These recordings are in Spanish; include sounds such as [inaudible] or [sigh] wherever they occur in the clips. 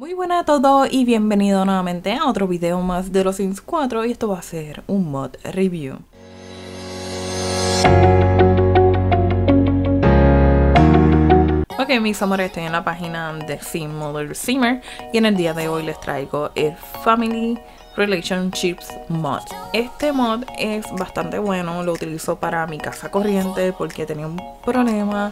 Muy buenas a todos y bienvenido nuevamente a otro video más de los Sims 4 y esto va a ser un mod review. Ok mis amores, estoy en la página de Sim Model Simmer y en el día de hoy les traigo el Family Relationships Mod. Este mod es bastante bueno, lo utilizo para mi casa corriente porque tenía un problema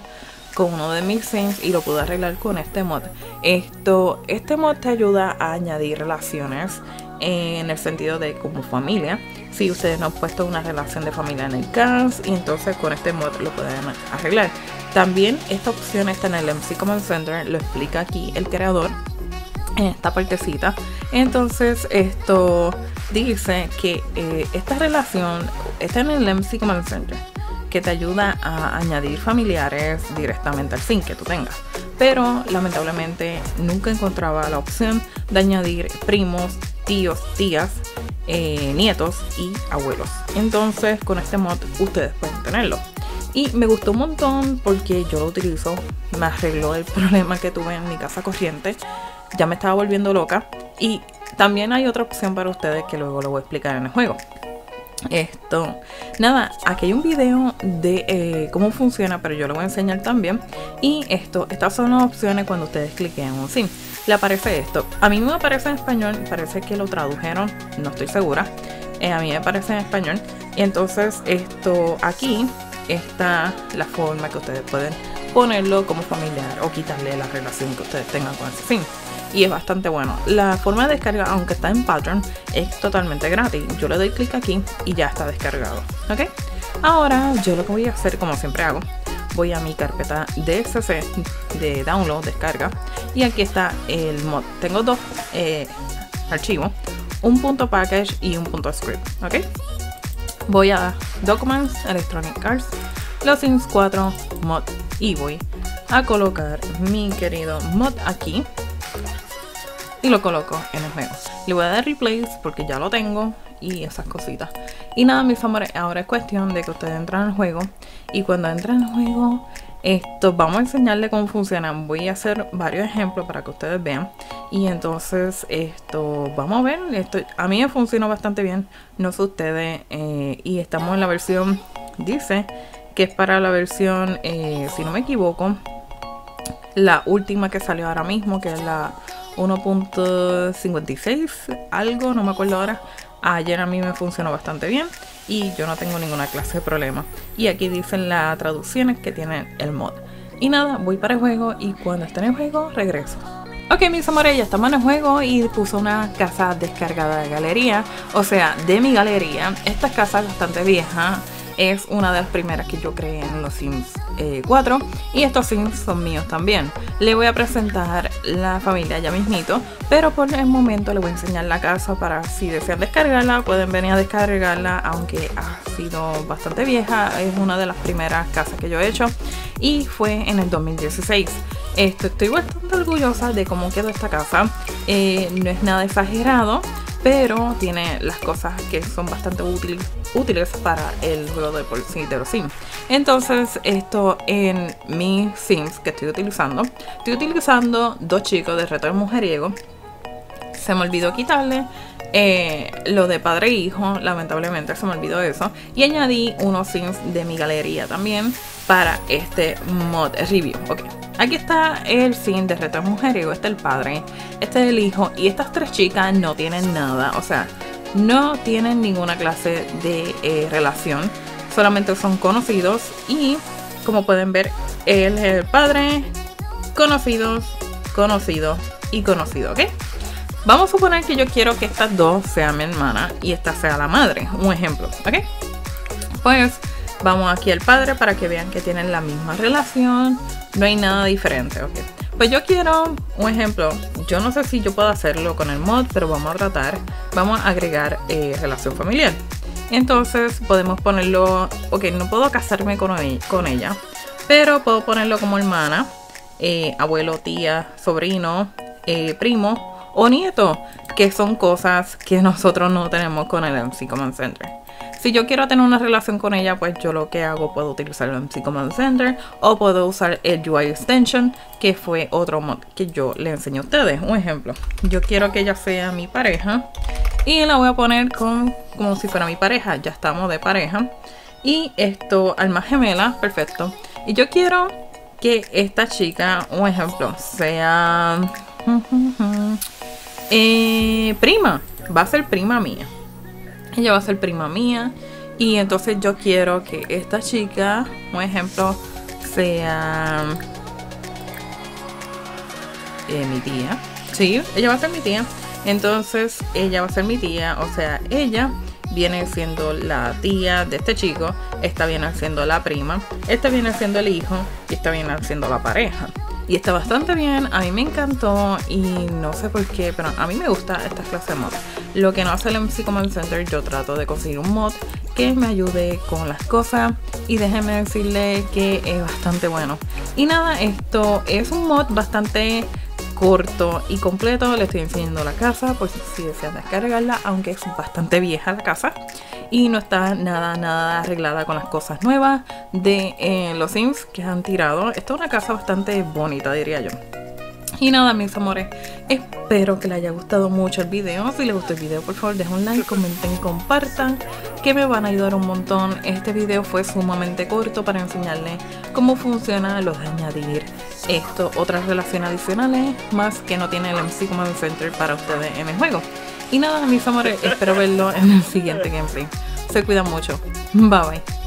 con uno de mis sims y lo pude arreglar con este mod. Esto, este mod te ayuda a añadir relaciones en el sentido de como familia. Si ustedes no han puesto una relación de familia en el CAS y entonces con este mod lo pueden arreglar. También esta opción está en el MC Command Center, lo explica aquí el creador en esta partecita. Entonces esto dice que eh, esta relación está en el MC Command Center que te ayuda a añadir familiares directamente al fin que tú tengas. Pero lamentablemente nunca encontraba la opción de añadir primos, tíos, tías, eh, nietos y abuelos. Entonces con este mod ustedes pueden tenerlo. Y me gustó un montón porque yo lo utilizo, me arregló el [laughs] problema que tuve en mi casa corriente. Ya me estaba volviendo loca. Y también hay otra opción para ustedes que luego lo voy a explicar en el juego. Esto, nada, aquí hay un video de eh, cómo funciona, pero yo lo voy a enseñar también. Y esto, estas son las opciones cuando ustedes cliquen en un sim. Le aparece esto. A mí me aparece en español, parece que lo tradujeron, no estoy segura. Eh, a mí me aparece en español. Y entonces esto aquí está la forma que ustedes pueden ponerlo como familiar o quitarle la relación que ustedes tengan con ese sim y es bastante bueno. La forma de descarga, aunque está en Pattern, es totalmente gratis. Yo le doy clic aquí y ya está descargado. ¿Ok? Ahora yo lo que voy a hacer, como siempre hago, voy a mi carpeta DXC de download, descarga, y aquí está el mod. Tengo dos eh, archivos, un punto package y un punto script. ¿Ok? Voy a Documents, Electronic Arts, Los Sims 4 mod y voy a colocar mi querido mod aquí y lo coloco en el juego. Le voy a dar replace porque ya lo tengo y esas cositas. Y nada, mis amores, ahora es cuestión de que ustedes entren al juego y cuando entren al juego, esto vamos a enseñarle cómo funcionan. Voy a hacer varios ejemplos para que ustedes vean. Y entonces, esto, vamos a ver. Esto, a mí me funcionó bastante bien, no sé ustedes. Eh, y estamos en la versión, dice que es para la versión, eh, si no me equivoco, la última que salió ahora mismo, que es la 1.56, algo, no me acuerdo ahora. Ayer a mí me funcionó bastante bien y yo no tengo ninguna clase de problema. Y aquí dicen las traducciones que tienen el mod. Y nada, voy para el juego y cuando esté en el juego regreso. Ok, mis amores, ya estamos en el juego y puso una casa descargada de galería, o sea, de mi galería. Esta casa bastante vieja, es una de las primeras que yo creé en los Sims 4 eh, y estos Sims son míos también. Le voy a presentar la familia ya mismito, pero por el momento le voy a enseñar la casa para si desean descargarla, pueden venir a descargarla, aunque ha sido bastante vieja, es una de las primeras casas que yo he hecho y fue en el 2016. Esto, estoy bastante orgullosa de cómo quedó esta casa, eh, no es nada exagerado, pero tiene las cosas que son bastante útiles, útiles para el juego de, de los Sims. Entonces, esto en mi Sims que estoy utilizando, estoy utilizando dos chicos de reto mujeriego. Se me olvidó quitarle eh, lo de padre e hijo, lamentablemente se me olvidó eso. Y añadí unos Sims de mi galería también para este mod review. Ok, aquí está el sim de reto mujeriego, este es el padre, este es el hijo y estas tres chicas no tienen nada, o sea, no tienen ninguna clase de eh, relación, solamente son conocidos y como pueden ver, él es el padre, conocidos, conocido y conocido, ¿ok? Vamos a suponer que yo quiero que estas dos sean mi hermana y esta sea la madre, un ejemplo, ¿ok? Pues Vamos aquí al padre para que vean que tienen la misma relación. No hay nada diferente, ok. Pues yo quiero un ejemplo. Yo no sé si yo puedo hacerlo con el mod, pero vamos a tratar. Vamos a agregar eh, relación familiar. Entonces podemos ponerlo. Ok, no puedo casarme con, con ella, pero puedo ponerlo como hermana, eh, abuelo, tía, sobrino, eh, primo o nieto, que son cosas que nosotros no tenemos con el MC Command Center. Si yo quiero tener una relación con ella, pues yo lo que hago puedo utilizar el MC Command Center o puedo usar el UI Extension, que fue otro mod que yo le enseñé a ustedes. Un ejemplo, yo quiero que ella sea mi pareja y la voy a poner con, como si fuera mi pareja. Ya estamos de pareja. Y esto, alma gemela, perfecto. Y yo quiero que esta chica, un ejemplo, sea [laughs] eh, prima. Va a ser prima mía ella va a ser prima mía y entonces yo quiero que esta chica, un ejemplo, sea eh, mi tía. Sí, ella va a ser mi tía. Entonces ella va a ser mi tía, o sea, ella viene siendo la tía de este chico, esta viene siendo la prima, esta viene siendo el hijo y esta viene siendo la pareja y está bastante bien. A mí me encantó y no sé por qué, pero a mí me gusta esta clase de mod. Lo que no hace el MC Command Center, yo trato de conseguir un mod que me ayude con las cosas y déjenme decirle que es bastante bueno. Y nada, esto es un mod bastante corto y completo. Le estoy enseñando la casa por si desean descargarla, aunque es bastante vieja la casa y no está nada, nada arreglada con las cosas nuevas de eh, los Sims que han tirado. Esta es una casa bastante bonita, diría yo. Y nada, mis amores, espero que les haya gustado mucho el video. Si les gustó el video, por favor, dejen un like, comenten, compartan, que me van a ayudar un montón. Este video fue sumamente corto para enseñarles cómo funciona los de añadir esto, otras relaciones adicionales, más que no tiene el MC Command Center para ustedes en el juego. Y nada, mis amores, espero verlo en el siguiente gameplay. Se cuidan mucho. Bye bye.